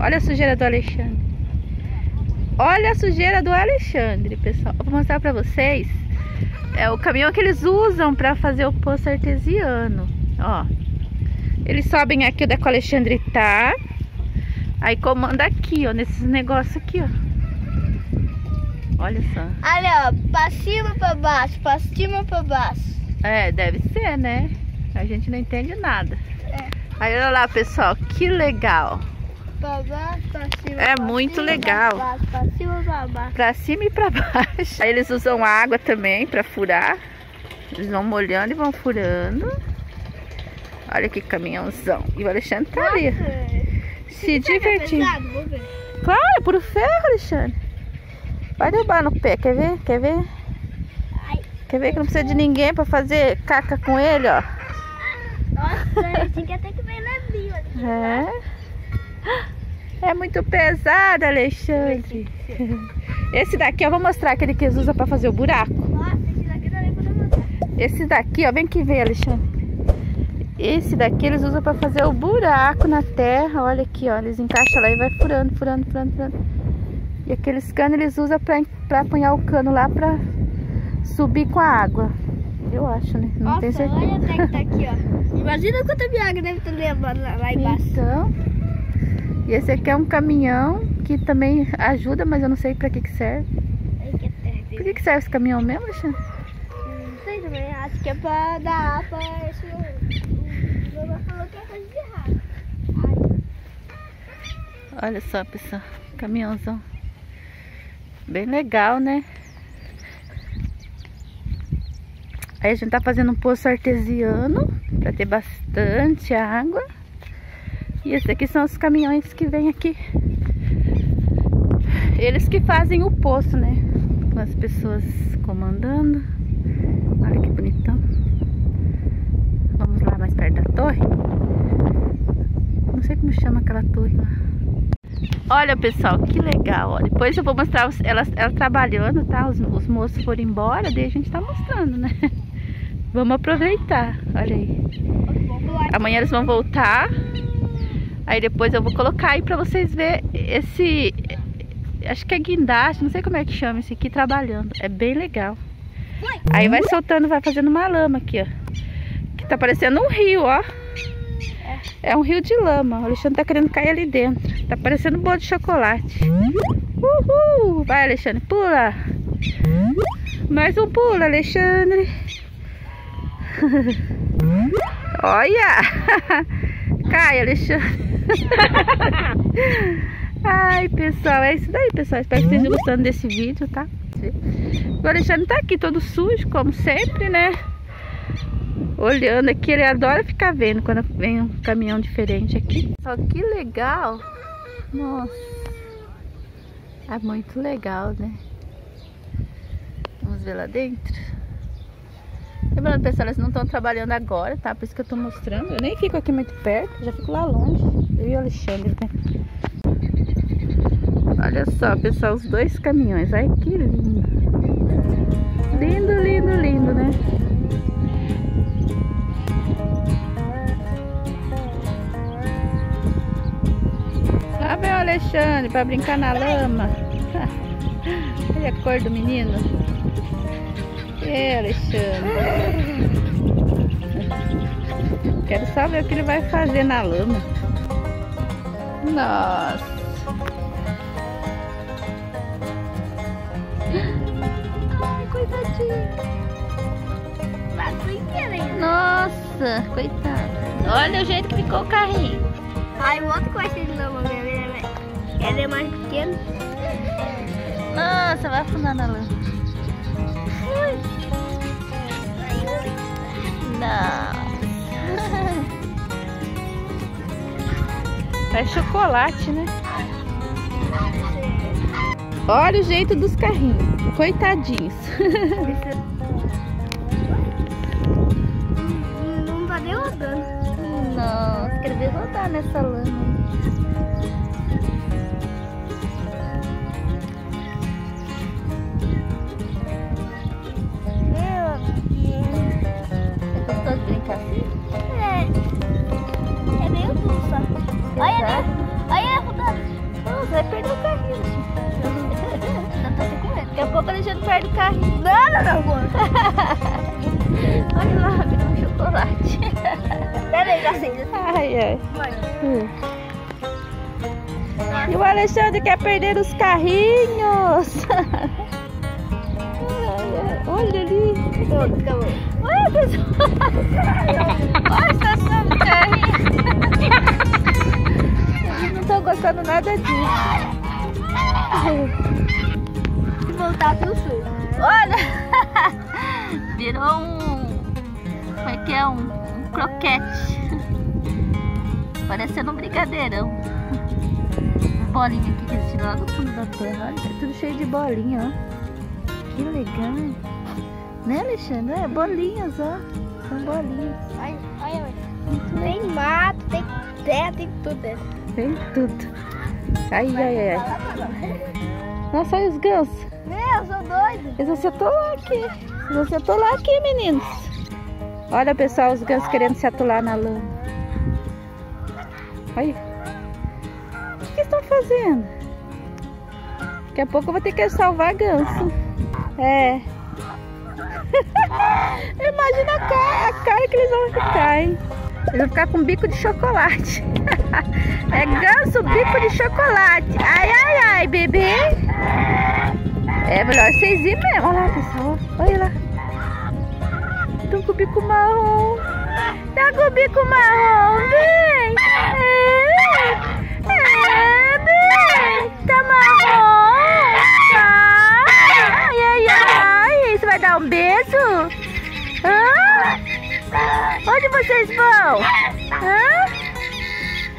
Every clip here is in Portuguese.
Olha a sujeira do Alexandre. Olha a sujeira do Alexandre, pessoal. vou mostrar pra vocês. É o caminhão que eles usam pra fazer o poço artesiano. Ó. Eles sobem aqui onde é que o Alexandre tá. Aí comanda aqui, ó, nesses negócios aqui, ó. Olha só. Olha, ó, pra cima, pra baixo, pra cima, pra baixo. É, deve ser, né? A gente não entende nada. É. Aí olha lá, pessoal, que legal. Pra baixo, pra cima, É pra muito cima, legal. Pra, baixo, pra cima, pra baixo. Pra cima e pra baixo. Aí eles usam água também pra furar. Eles vão molhando e vão furando. Olha que caminhãozão. E o Alexandre tá ali, Nossa, se é divertindo. Claro, é puro ferro, Alexandre. Vai derrubar no pé, quer ver? Quer ver? Quer ver que não precisa de ninguém pra fazer caca com ele, ó. nossa, eu tinha que até que ver aqui. É. É muito pesado, Alexandre. Esse daqui, eu vou mostrar aquele que eles usam pra fazer o buraco. Esse daqui ó, vem aqui ver, Alexandre. Esse daqui eles usam pra fazer o buraco na terra. Olha aqui, ó, eles encaixam lá e vai furando, furando, furando, furando. E aqueles canos eles usam pra, pra apanhar o cano lá pra subir com a água. Eu acho, né? Não Nossa, tenho certeza. olha até que tá aqui, ó. Imagina quanta minha água deve ter levado lá, lá embaixo. Então, e esse aqui é um caminhão que também ajuda, mas eu não sei pra que que serve. Terra. Por que que serve esse caminhão mesmo, Alexandre? Não sei também, acho que é pra dar pra esse... O Lula falou que é coisa de errado. Olha só, pessoal, caminhãozão. Bem legal, né? Aí a gente tá fazendo um poço artesiano pra ter bastante água. E esses aqui são os caminhões que vêm aqui. Eles que fazem o poço, né? Com as pessoas comandando. Olha que bonitão. Vamos lá mais perto da torre. Não sei como chama aquela torre lá. Olha, pessoal, que legal. Ó. Depois eu vou mostrar os- ela, ela trabalhando, tá? Os, os moços foram embora, daí a gente tá mostrando, né? Vamos aproveitar. Olha aí. lá. Amanhã eles vão voltar. Aí depois eu vou colocar aí pra vocês verem esse... Acho que é guindaste, não sei como é que chama esse aqui, trabalhando. É bem legal. Aí vai soltando, vai fazendo uma lama aqui, ó. Que tá parecendo um rio, ó. É um rio de lama. O Alexandre tá querendo cair ali dentro. Tá parecendo um bolo de chocolate. Uhul! Vai, Alexandre, pula. Mais um pulo, Alexandre. Olha! Cai, Alexandre. Ai, pessoal, é isso daí, pessoal. Espero que vocês estejam gostando desse vídeo, tá? O Alexandre tá aqui todo sujo, como sempre, né? Olhando aqui, ele adora ficar vendo quando vem um caminhão diferente aqui. Só que legal. Nossa. É muito legal, né? Vamos ver lá dentro. Lembrando, pessoal, eles não estão trabalhando agora, tá? Por isso que eu tô mostrando. Eu nem fico aqui muito perto, já fico lá longe. Eu e o Alexandre, né? Olha só, pessoal, os dois caminhões. Ai, que lindo. Lindo, lindo, lindo, né? Lá vem o Alexandre pra brincar na lama. Olha a cor do menino. É, Alexandre. Quero só ver o que ele vai fazer na lama. Nossa. Ai, coitadinho. Passou. Nossa, coitado. Olha o jeito que ficou o carrinho. Ai, o outro que vai ser de lama, minha filha, né? Ele é mais pequeno. Nossa, vai afundar na lama. Nossa. É chocolate, né? Olha o jeito dos carrinhos. Coitadinhos. Não tá nem rodando. Nossa, quero ver rodar nessa lama. E o Alexandre quer perder os carrinhos. Olha ali. Olha, pessoal. Olha a estação do carrinho. Não estão gostando nada disso. Voltar, tudo sujo. Olha! Virou um. Como é que é? Um, um croquete. Parecendo um brigadeirão. Bolinha aqui que eles tiram lá do fundo da terra. Olha, é tudo cheio de bolinha, ó. Que legal. Né, Alexandre? É, bolinhas, ó. São bolinhas. Olha, olha, olha. Tem mato, tem terra, tem tudo. Tem tudo. Ai, ai, ai. Nossa, olha os gansos. Meu, eu sou doido. Eles se atolar aqui. Eles se atolar aqui, meninos. Olha, pessoal, os gansos querendo se atolar na lama. Olha. O que, que estão fazendo? Daqui a pouco eu vou ter que salvar ganso. É. Imagina a cara, a cara que eles vão ficar, hein? Eles vão ficar com bico de chocolate. é ganso bico de chocolate. Ai, ai, ai, bebê. É melhor vocês irem mesmo. Olha lá, pessoal. Olha lá. Estão com o bico marrom. Tá com o bico marrom. Vem. É. É, vem. Tá marrom. Ai, ai, ai. Você vai dar um beijo? Hã? Onde vocês vão? Hã?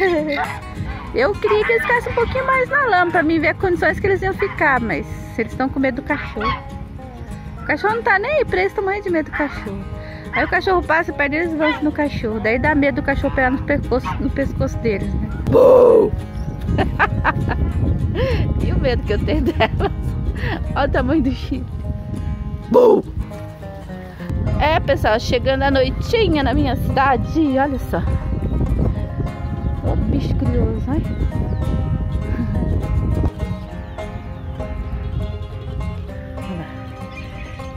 Eu queria que eles ficassem um pouquinho mais na lama pra mim ver as condições que eles iam ficar, mas eles estão com medo do cachorro. O cachorro não tá nem aí pra eles morrendo de medo do cachorro. Aí o cachorro passa, perde eles vão no cachorro. Daí dá medo do cachorro pegar no pescoço, no pescoço deles, né? e o medo que eu tenho delas. Olha o tamanho do chifre. É, pessoal, chegando a noitinha na minha cidade. Olha só. Ó, bicho curioso, ai.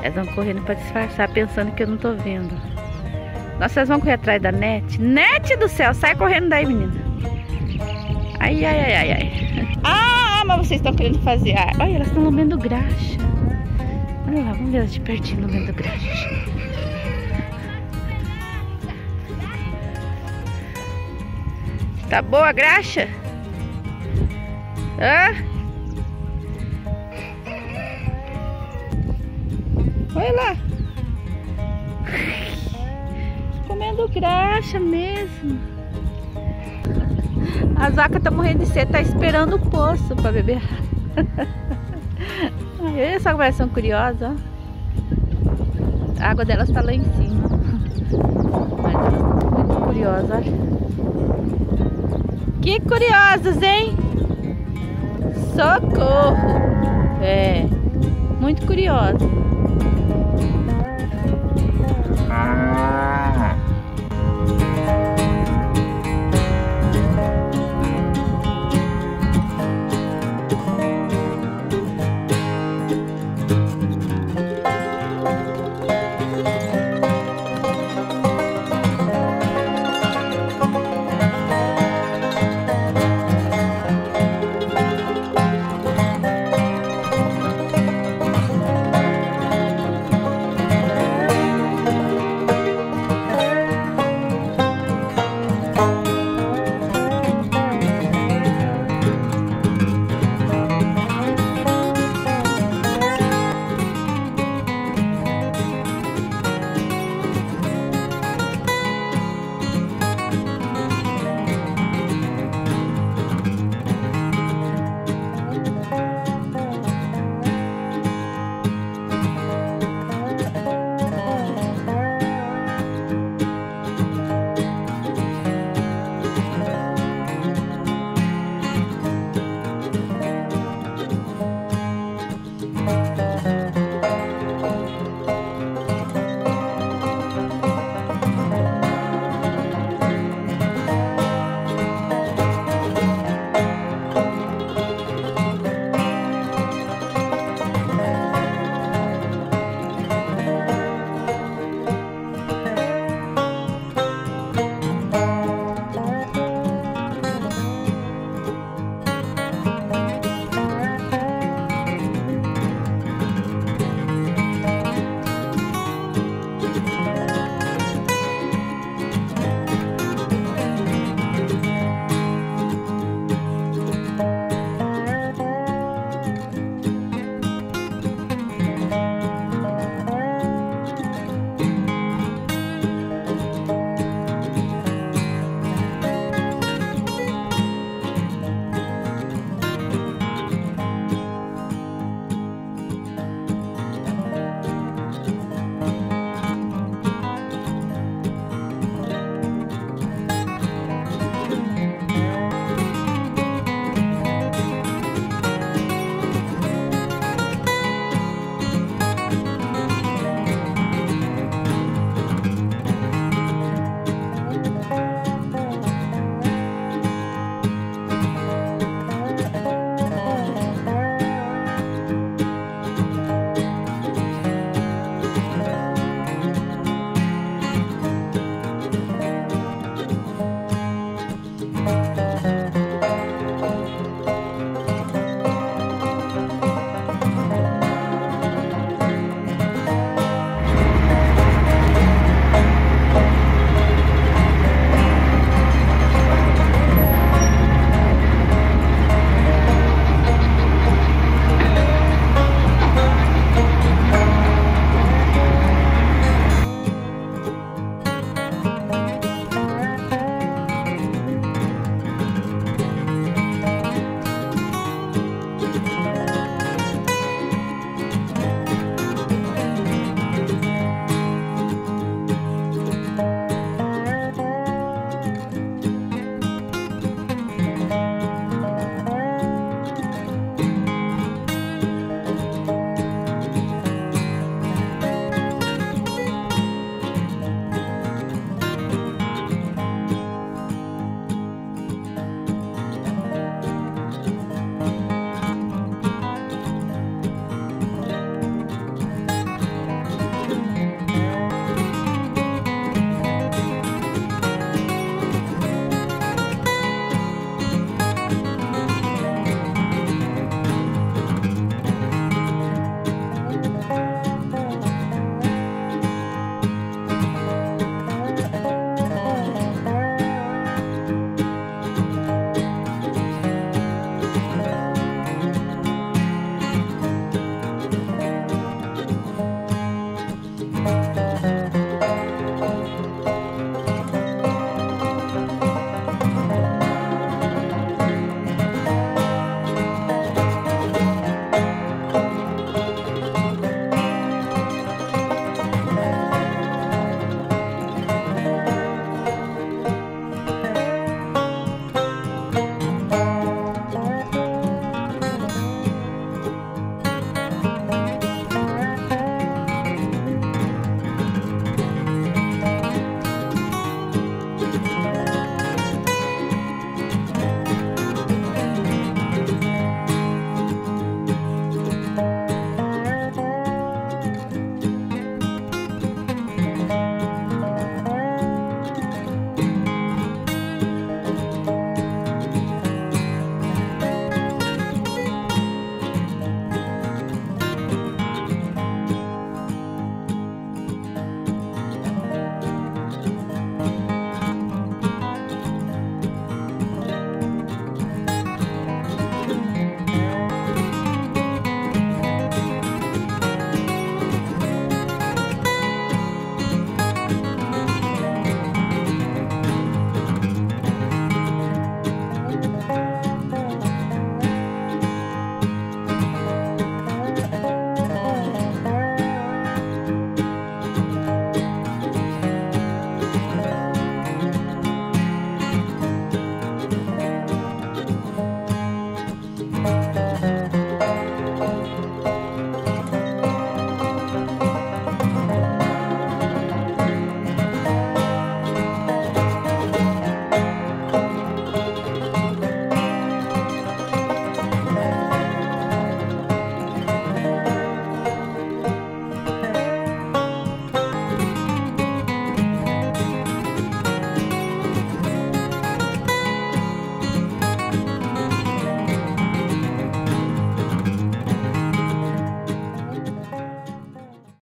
Elas vão correndo pra disfarçar, pensando que eu não tô vendo. Nossa, elas vão correr atrás da net. Net do céu, sai correndo daí, menina. Ai, ai, ai, ai, ai. Ah, mas vocês estão querendo fazer. Ah, olha, elas estão lambendo graxa. Olha lá, vamos ver elas de pertinho lambendo graxa. Tá boa a graxa? Hã? Olha lá. Comendo graxa mesmo. A Zaca tá morrendo de sede, tá esperando o poço pra beber. Olha só como elas são curiosas. A água delas tá lá em cima. Muito curiosas, olha. Que curiosos, hein? Socorro! É, muito curioso.